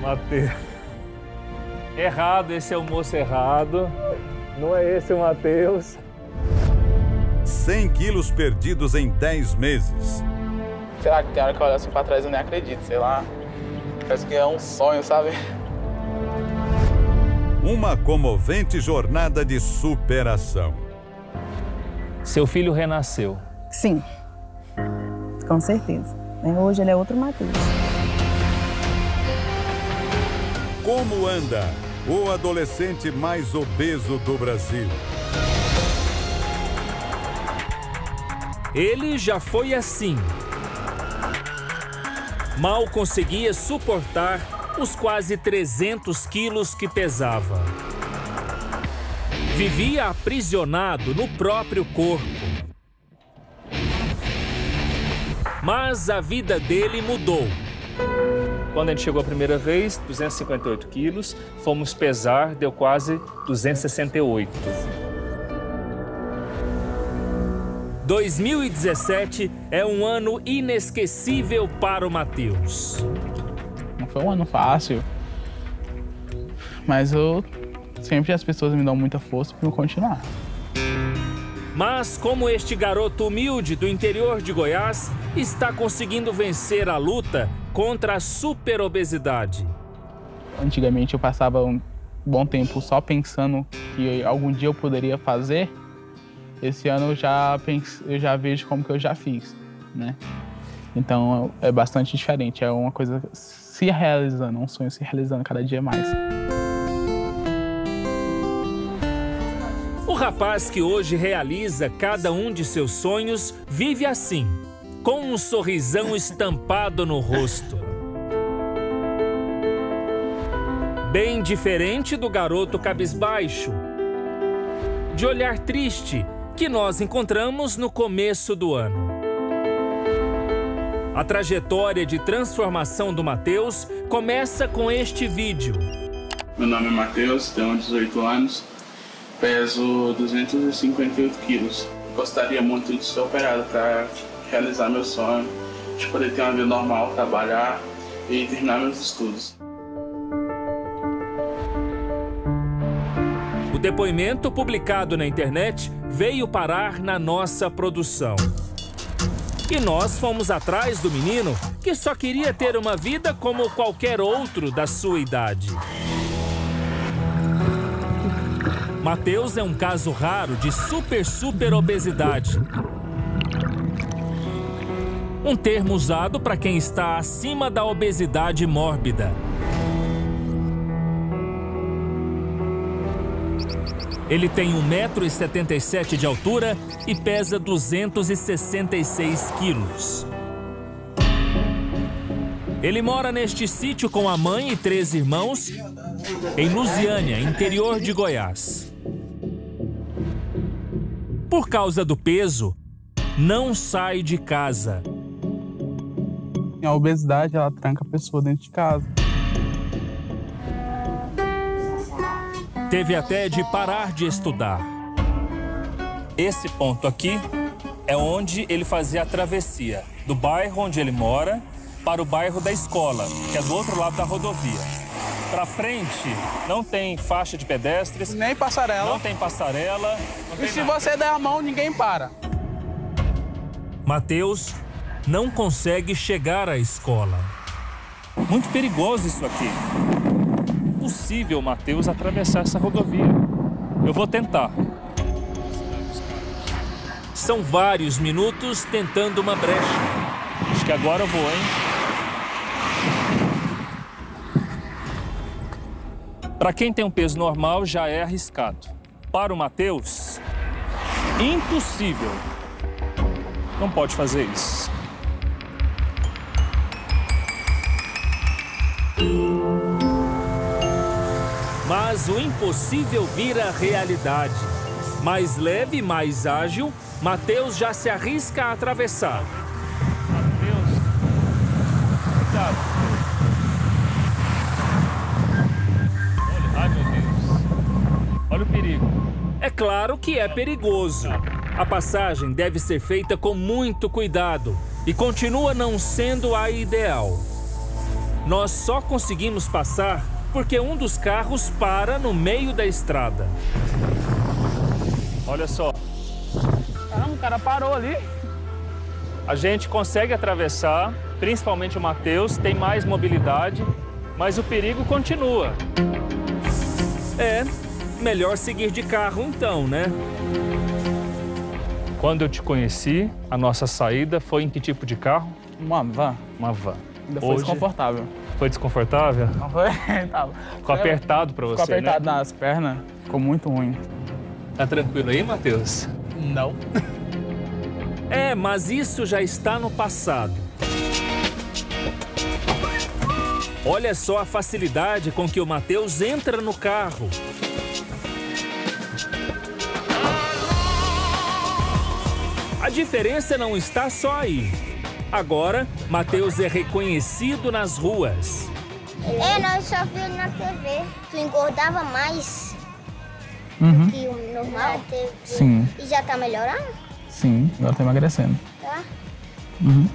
Mateus. Errado, esse é o moço errado. Não é esse o Mateus. 100 quilos perdidos em 10 meses. Sei lá, que tem hora que eu olho assim pra trás e eu nem acredito, sei lá. Parece que é um sonho, sabe? Uma comovente jornada de superação. Seu filho renasceu. Sim, com certeza. Hoje ele é outro Matheus. Como anda o adolescente mais obeso do Brasil? Ele já foi assim. Mal conseguia suportar os quase 300 quilos que pesava. Vivia aprisionado no próprio corpo. Mas a vida dele mudou. Quando a gente chegou a primeira vez, 258 quilos, fomos pesar, deu quase 268. 2017 é um ano inesquecível para o Matheus. Não foi um ano fácil, mas eu sempre as pessoas me dão muita força para eu continuar. Mas como este garoto humilde do interior de Goiás está conseguindo vencer a luta contra a superobesidade? Antigamente eu passava um bom tempo só pensando que algum dia eu poderia fazer. Esse ano eu já, penso, eu já vejo como que eu já fiz, né? Então é bastante diferente, é uma coisa se realizando, um sonho se realizando cada dia mais. O rapaz que hoje realiza cada um de seus sonhos vive assim, com um sorrisão estampado no rosto. Bem diferente do garoto cabisbaixo, de olhar triste que nós encontramos no começo do ano. A trajetória de transformação do Matheus começa com este vídeo. Meu nome é Matheus, tenho 18 anos, peso 258 quilos. Gostaria muito de ser operado para realizar meu sonho, de poder ter uma vida normal, trabalhar e terminar meus estudos. O depoimento publicado na internet veio parar na nossa produção. E nós fomos atrás do menino que só queria ter uma vida como qualquer outro da sua idade. Mateus é um caso raro de super super obesidade. Um termo usado para quem está acima da obesidade mórbida. Ele tem 1,77m de altura e pesa 266 quilos. Ele mora neste sítio com a mãe e três irmãos em Lusiânia, interior de Goiás. Por causa do peso, não sai de casa. A obesidade, ela tranca a pessoa dentro de casa. Teve até de parar de estudar. Esse ponto aqui é onde ele fazia a travessia do bairro onde ele mora para o bairro da escola, que é do outro lado da rodovia. Para frente não tem faixa de pedestres, Nem passarela. não tem passarela, não E tem se nada. você der a mão, ninguém para. Mateus não consegue chegar à escola. Muito perigoso isso aqui. Impossível, Mateus, atravessar essa rodovia. Eu vou tentar. São vários minutos tentando uma brecha. Acho que agora eu vou, hein? Para quem tem um peso normal, já é arriscado. Para o Mateus, impossível. Não pode fazer isso. Mas o impossível vira realidade. Mais leve, mais ágil, Mateus já se arrisca a atravessar. Mateus, cuidado. Olha, ai meu Deus. Olha o perigo. É claro que é perigoso. A passagem deve ser feita com muito cuidado e continua não sendo a ideal. nós só conseguimos passar porque um dos carros para no meio da estrada. Olha só, Caramba, o cara parou ali. a gente consegue atravessar, principalmente o Matheus, tem mais mobilidade, mas o perigo continua. É, melhor seguir de carro então, né? Quando eu te conheci, a nossa saída foi em que tipo de carro? Mano, vá. Uma van. Ainda foi Hoje desconfortável. Foi desconfortável? Não foi? Tava. Ficou apertado pra você, Ficou apertado né? nas pernas. Ficou muito ruim. Tá tranquilo aí, Matheus? Não. É, mas isso já está no passado. Olha só a facilidade com que o Matheus entra no carro. A diferença não está só aí. Agora, Matheus é reconhecido nas ruas. É, nós só vimos na TV. Tu engordava mais Uhum. que o normal. Sim, E já tá melhorando? sim. Agora tá emagrecendo. Tá? Uhum.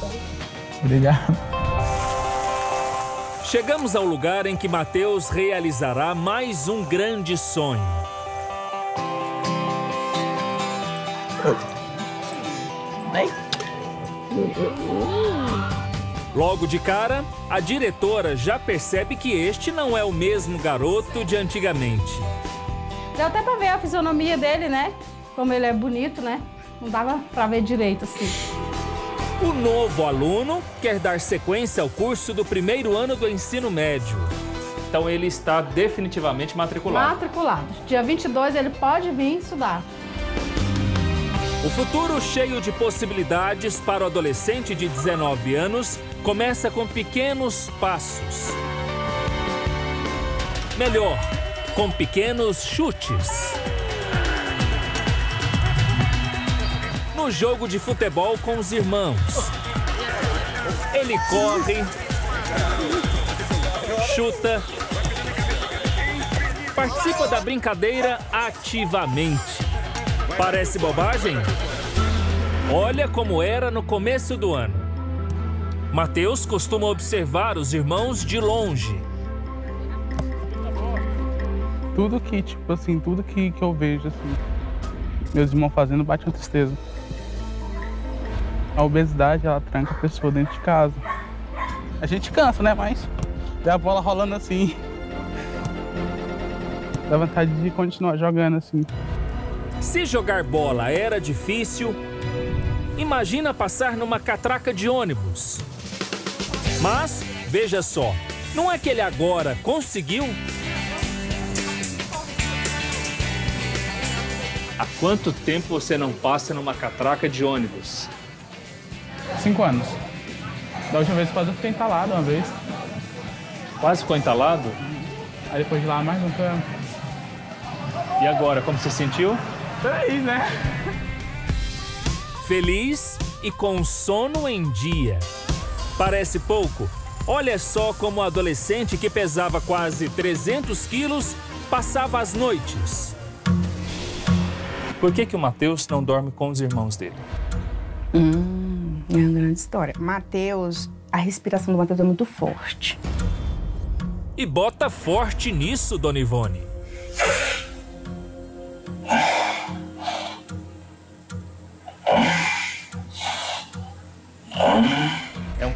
Bem. Obrigado. Chegamos ao lugar em que Matheus realizará mais um grande sonho. Logo de cara, a diretora já percebe que este não é o mesmo garoto de antigamente. Deu até pra ver a fisionomia dele, né? Como ele é bonito, né? Não dava pra ver direito assim. O novo aluno quer dar sequência ao curso do primeiro ano do ensino médio. Então ele está definitivamente matriculado. Matriculado. Dia 22 ele pode vir estudar. O futuro cheio de possibilidades para o adolescente de 19 anos começa com pequenos passos. Melhor, com pequenos chutes. No jogo de futebol com os irmãos. Ele corre, chuta, participa da brincadeira ativamente. Parece bobagem? Olha como era no começo do ano. Mateus costuma observar os irmãos de longe. Tudo que, tipo assim, tudo que, que eu vejo, assim, meus irmãos fazendo bate uma tristeza. A obesidade, ela tranca a pessoa dentro de casa. A gente cansa, né? Mas vê a bola rolando assim. Dá vontade de continuar jogando assim. Se jogar bola era difícil, imagina passar numa catraca de ônibus. Mas, veja só, não é que ele agora conseguiu? Há quanto tempo você não passa numa catraca de ônibus? Cinco anos. Da última vez quase eu fiquei entalado uma vez. Quase ficou entalado? Aí depois de lá mais um tempo. E agora, como se sentiu? Feliz, né? Feliz e com sono em dia. Parece pouco? Olha só como o adolescente que pesava quase 300 quilos passava as noites. Por que, que o Matheus não dorme com os irmãos dele? Hum, é uma grande história. Mateus, a respiração do Mateus é muito forte. E bota forte nisso, Dona Ivone.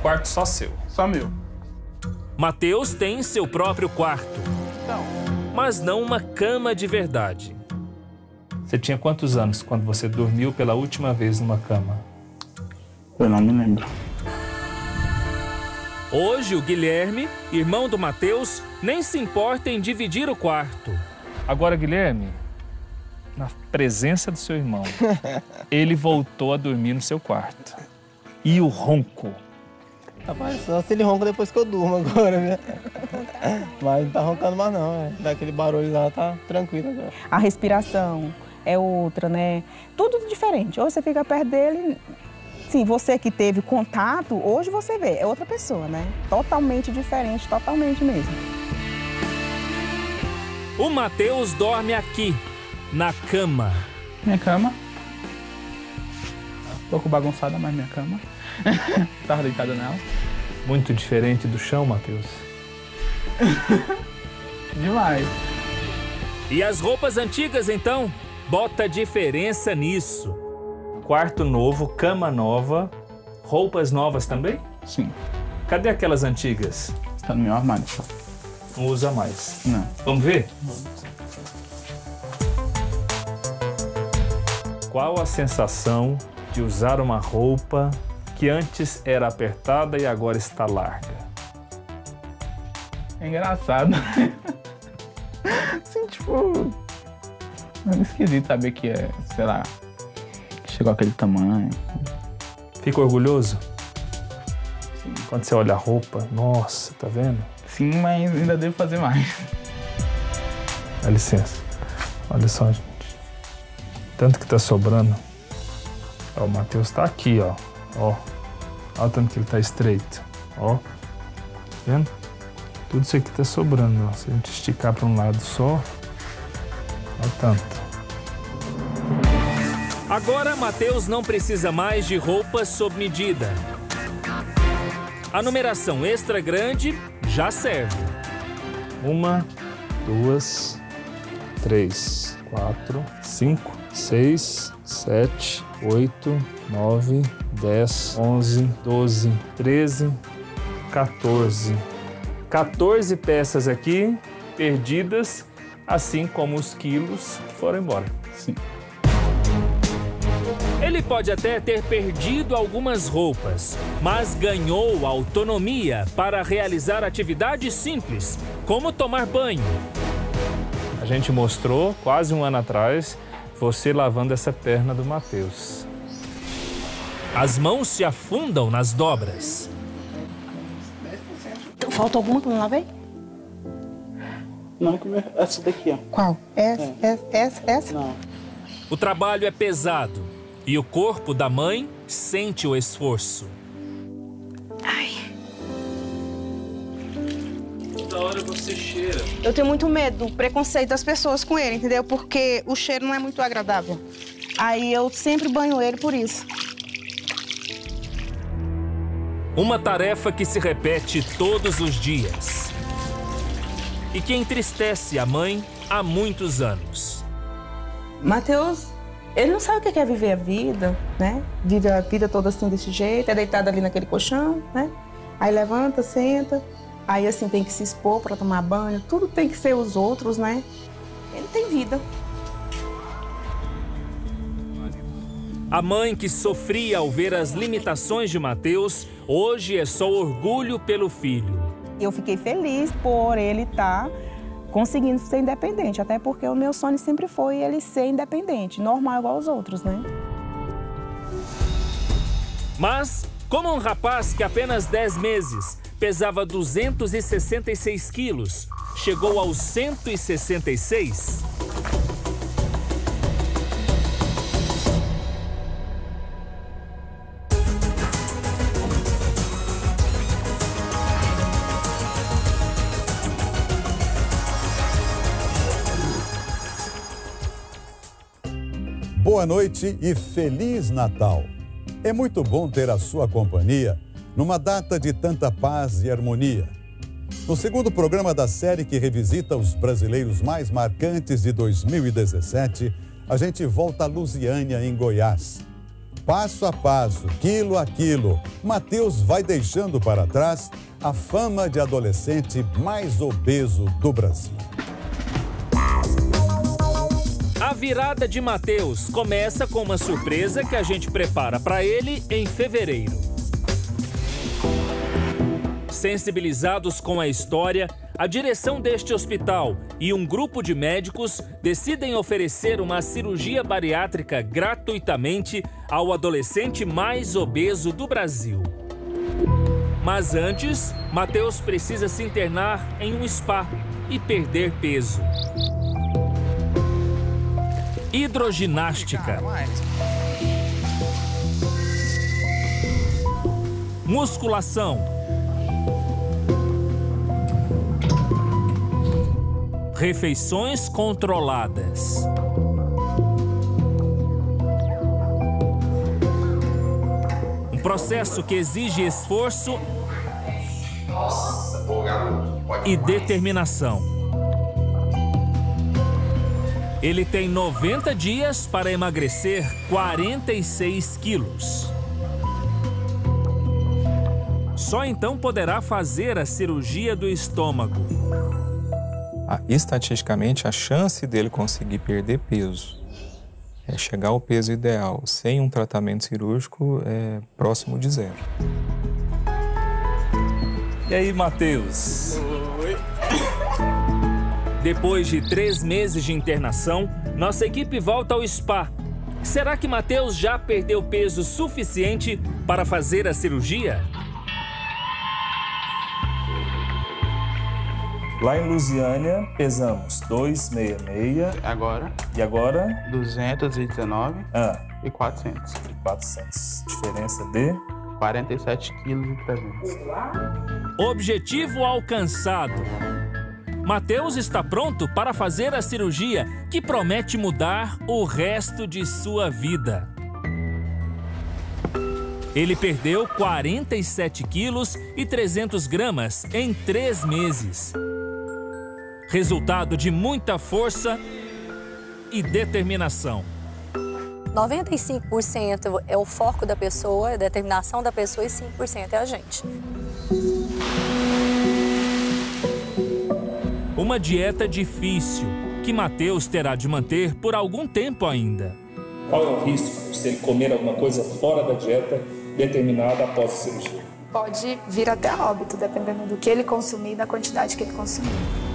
Quarto só seu. Só meu. Mateus tem seu próprio quarto, Então, mas não uma cama de verdade. Você tinha quantos anos quando você dormiu pela última vez numa cama? eu não me lembro. Hoje, o Guilherme, irmão do Mateus, nem se importa em dividir o quarto. Agora, Guilherme, na presença do seu irmão, ele voltou a dormir no seu quarto. E o ronco? Rapaz, só se ele ronca depois que eu durmo agora, né? Mas não tá roncando mais não, é. Daquele barulho lá, tá tranquilo agora. A respiração é outra, né? Tudo diferente. Hoje você fica perto dele. Sim, você que teve contato, hoje você vê, é outra pessoa, né? Totalmente diferente, totalmente mesmo. O Mateus dorme aqui, na cama. Minha cama. Um pouco bagunçada, mas minha cama. Tava deitada nela. Muito diferente do chão, Matheus. Demais. E as roupas antigas, então? Bota diferença nisso. Quarto novo, cama nova, roupas novas também? Sim. Cadê aquelas antigas? Está no meu armário. Não usa mais. Não. Vamos ver? Qual a sensação de usar uma roupa que antes era apertada e agora está larga? É engraçado. assim, tipo. É esquisito saber que é, sei lá, que chegou aquele tamanho. Fica orgulhoso? Sim. Quando você olha a roupa, nossa, tá vendo? Sim, mas ainda devo fazer mais. Dá licença. Olha só, gente. Tanto que tá sobrando. Ó, o Matheus tá aqui, ó. Ó. Olha o tanto que ele tá estreito. Ó. Tá vendo? Tudo isso aqui tá sobrando, ó. Se a gente esticar para um lado só, olha tanto. Agora, Matheus não precisa mais de roupas sob medida. A numeração extra grande já serve. Uma, duas, três, quatro, cinco, seis, sete, oito, nove, dez, onze, doze, treze, 14. 14 peças aqui perdidas, assim como os quilos que foram embora. Sim. Ele pode até ter perdido algumas roupas, mas ganhou autonomia para realizar atividades simples, como tomar banho. A gente mostrou quase um ano atrás você lavando essa perna do Matheus. As mãos se afundam nas dobras. Então, falta alguma que eu não lavei? Não, é essa daqui, ó. Qual? Essa? Essa? Essa? essa? Não. O trabalho é pesado e o corpo da mãe sente o esforço. Hora você cheira. eu tenho muito medo do preconceito das pessoas com ele, entendeu? Porque o cheiro não é muito agradável. Aí eu sempre banho ele por isso. Uma tarefa que se repete todos os dias e que entristece a mãe há muitos anos. Matheus, ele não sabe o que é viver a vida, né? Vive a vida toda assim desse jeito, é deitado ali naquele colchão, né? Aí levanta, senta, aí assim tem que se expor para tomar banho, tudo tem que ser os outros, né? Ele tem vida. A mãe que sofria ao ver as limitações de Mateus, hoje é só orgulho pelo filho. Eu fiquei feliz por ele estar conseguindo ser independente, até porque o meu sonho sempre foi ele ser independente, normal igual aos outros, né? Mas, como um rapaz que apenas 10 meses pesava 266 quilos, chegou aos 166, Boa noite e Feliz Natal. É muito bom ter a sua companhia numa data de tanta paz e harmonia. No segundo programa da série que revisita os brasileiros mais marcantes de 2017, a gente volta a Lusiânia, em Goiás. Passo a passo, quilo a quilo, Mateus vai deixando para trás a fama de adolescente mais obeso do Brasil. a virada de Mateus começa com uma surpresa que a gente prepara para ele em fevereiro. Sensibilizados com a história, a direção deste hospital e um grupo de médicos decidem oferecer uma cirurgia bariátrica gratuitamente ao adolescente mais obeso do Brasil. Mas antes, Mateus precisa se internar em um spa e perder peso. Hidroginástica. Musculação. Refeições controladas. Um processo que exige esforço e determinação. Ele tem 90 dias para emagrecer 46 quilos. Só então poderá fazer a cirurgia do estômago. Estatisticamente, a chance dele conseguir perder peso, é chegar ao peso ideal sem um tratamento cirúrgico, é próximo de zero. E aí, Matheus? Oi. Depois de três meses de internação, nossa equipe volta ao spa. Será que Matheus já perdeu peso suficiente para fazer a cirurgia? Lá em Lusiânia, pesamos 266. Agora, E agora? 219 Ah, e 400. 400. Diferença de? 47 quilos e 300. Objetivo alcançado. Mateus está pronto para fazer a cirurgia que promete mudar o resto de sua vida. Ele perdeu 47 quilos e 300 gramas em três meses. Resultado de muita força e determinação. 95% é o foco da pessoa, a determinação da pessoa e 5% é a gente. Uma dieta difícil que Mateus terá de manter por algum tempo ainda. Qual é o risco se ele comer alguma coisa fora da dieta determinada após a cirurgia? Pode vir até óbito, dependendo do que ele consumir e da quantidade que ele consumir.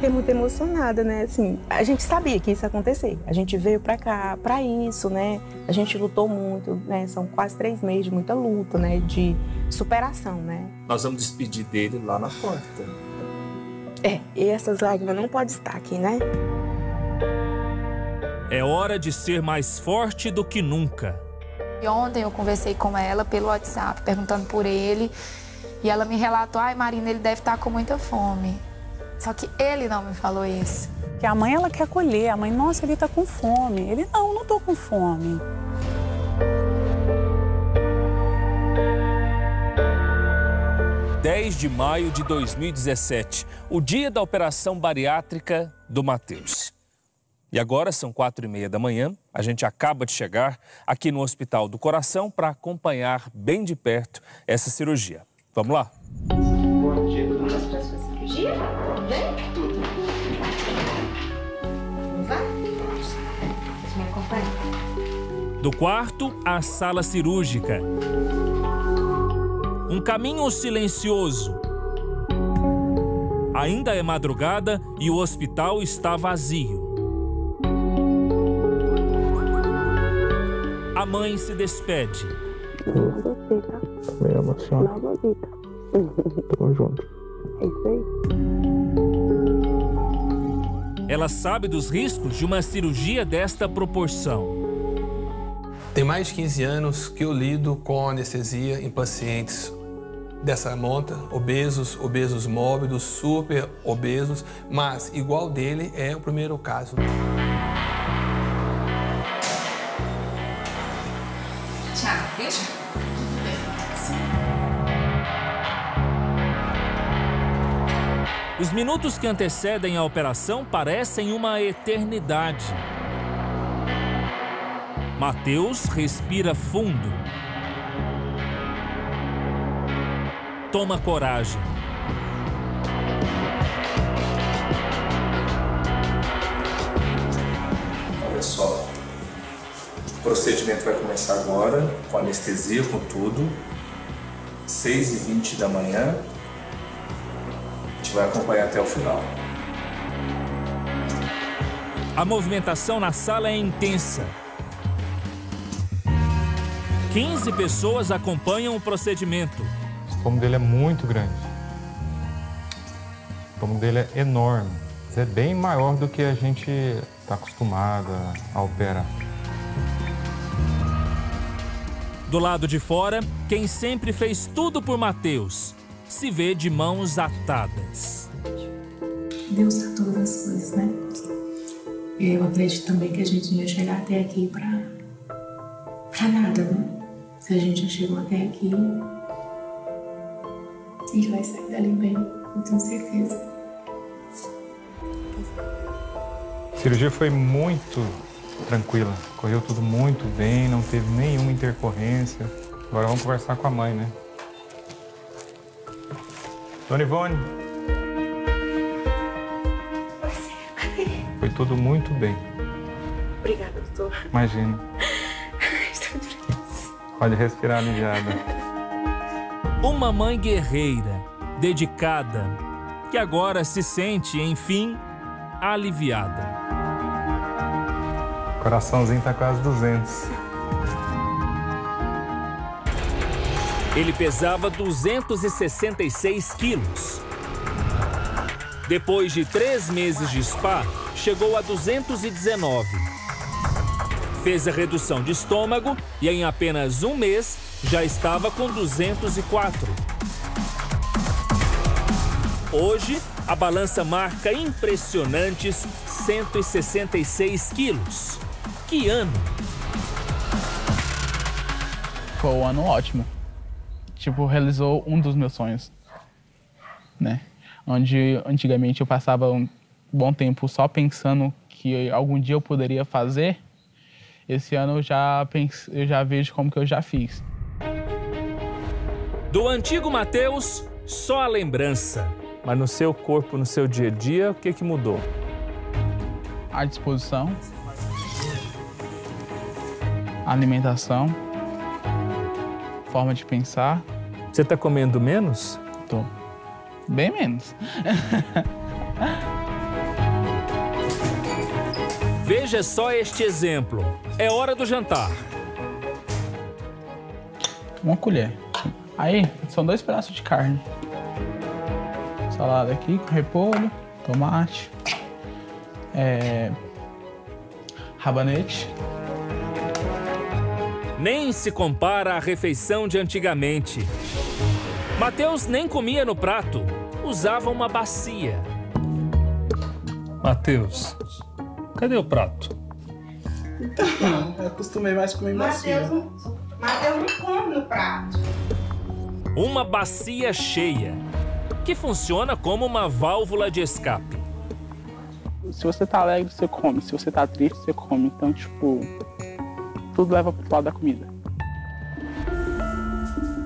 Fiquei muito emocionada, né? Assim, a gente sabia que isso ia acontecer. A gente veio pra cá pra isso, né? A gente lutou muito, né? São quase três meses de muita luta, né? De superação, né? Nós vamos despedir dele lá na porta. É, e essas lágrimas não podem estar aqui, né? É hora de ser mais forte do que nunca. E ontem eu conversei com ela pelo WhatsApp, perguntando por ele. E ela me relatou: ai, Marina, ele deve estar com muita fome. Só que ele não me falou isso. Que a mãe ela quer acolher, a mãe, nossa, ele tá com fome. Ele, não, não tô com fome. – 10 de maio de 2017, o dia da operação bariátrica do Matheus. E agora são quatro e meia da manhã, a gente acaba de chegar aqui no Hospital do Coração para acompanhar bem de perto essa cirurgia. Vamos lá? Do quarto à sala cirúrgica. Um caminho silencioso. Ainda é madrugada e o hospital está vazio. A mãe se despede. Você, tá? Me ama, senhora. Tamo junto. É isso aí. Ela sabe dos riscos de uma cirurgia desta proporção. Tem mais de 15 anos que eu lido com anestesia em pacientes dessa monta, obesos, obesos mórbidos, super obesos, mas igual dele é o primeiro caso. Tiago, veja. Os minutos que antecedem a operação parecem uma eternidade. Mateus respira fundo. Toma coragem. Olha só, o procedimento vai começar agora, com anestesia, com tudo. 6h20 da manhã. A gente vai acompanhar até o final. A movimentação na sala é intensa. 15 pessoas acompanham o procedimento. O estômago dele é muito grande. O estômago dele é enorme. É bem maior do que a gente está acostumado a operar. Do lado de fora, quem sempre fez tudo por Mateus se vê de mãos atadas. Deus dá todas as coisas, né? Eu acredito também que a gente ia chegar até aqui pra nada, né? Se a gente já chegou até aqui, E vai sair dali bem, eu tenho certeza. A cirurgia foi muito tranquila, correu tudo muito bem, não teve nenhuma intercorrência. Agora vamos conversar com a mãe, né? Dona Ivone. Foi tudo muito bem. Obrigada, doutor. Imagina. Pode respirar aliviada. Uma mãe guerreira, dedicada, que agora se sente, enfim, aliviada. O coraçãozinho tá quase 200. Ele pesava 266 quilos. Depois de três meses de spa, chegou a 219. Fez a redução de estômago e em apenas um mês já estava com 204. Hoje, a balança marca impressionantes 166 quilos. Que ano! Foi um ano ótimo. Tipo, realizou um dos meus sonhos, né? Onde antigamente eu passava um bom tempo só pensando que algum dia eu poderia fazer. Esse ano eu já, penso, eu já vejo como que eu já fiz. Do antigo Mateus, só a lembrança. Mas no seu corpo, no seu dia a dia, o que, que mudou? A disposição, a alimentação, forma de pensar. Você está comendo menos? Tô. Bem menos. Veja só este exemplo. É hora do jantar. Uma colher. Aí, são dois pedaços de carne. Salada aqui com repolho, tomate, é, rabanete. Nem se compara à refeição de antigamente. Mateus nem comia no prato, usava uma bacia. Mateus, cadê o prato? Então, eu acostumei mais comer bacia. Mateus não, Mateus não come no prato. Uma bacia cheia, que funciona como uma válvula de escape. Se você tá alegre, você come. Se você tá triste, você come. Então, tipo, tudo leva pro lado da comida.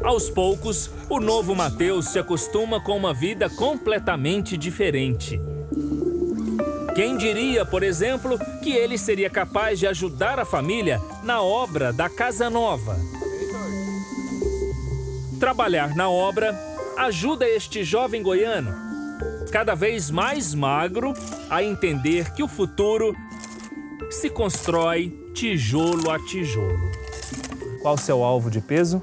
Aos poucos, o novo Mateus se acostuma com uma vida completamente diferente. Quem diria, por exemplo, que ele seria capaz de ajudar a família na obra da Casa Nova? Trabalhar na obra ajuda este jovem goiano, cada vez mais magro, a entender que o futuro se constrói tijolo a tijolo. Qual seu alvo de peso?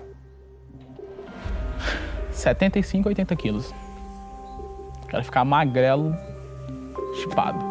75, 80 quilos. Quero ficar magrelo, chipado.